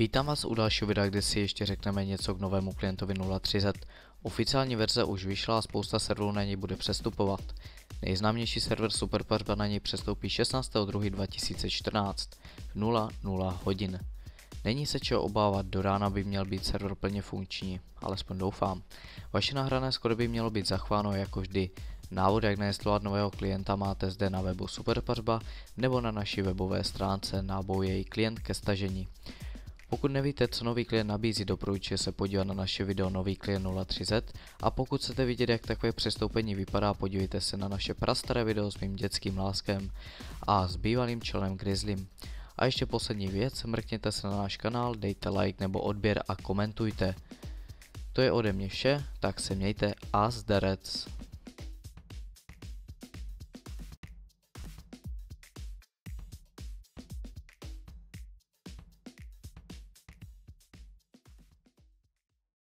Vítám vás u dalšího videa, kde si ještě řekneme něco k novému klientovi 030. Oficiální verze už vyšla a spousta serverů na něj bude přestupovat. Nejznámější server Superpařba na něj přestoupí 16.2.2014 v 00 hodin. Není se čeho obávat, do rána by měl být server plně funkční, alespoň doufám. Vaše nahrané skoro by mělo být zachováno jako vždy. Návod jak nainstalovat nového klienta máte zde na webu Superpařba nebo na naší webové stránce nábou její klient ke stažení. Pokud nevíte, co nový klient nabízí, doporučuji se podívat na naše video Nový klient 030 a pokud chcete vidět, jak takové přestoupení vypadá, podívejte se na naše prastaré video s mým dětským láskem a s bývalým členem Grizzlym. A ještě poslední věc, mrkněte se na náš kanál, dejte like nebo odběr a komentujte. To je ode mě vše, tak se mějte a zdarec.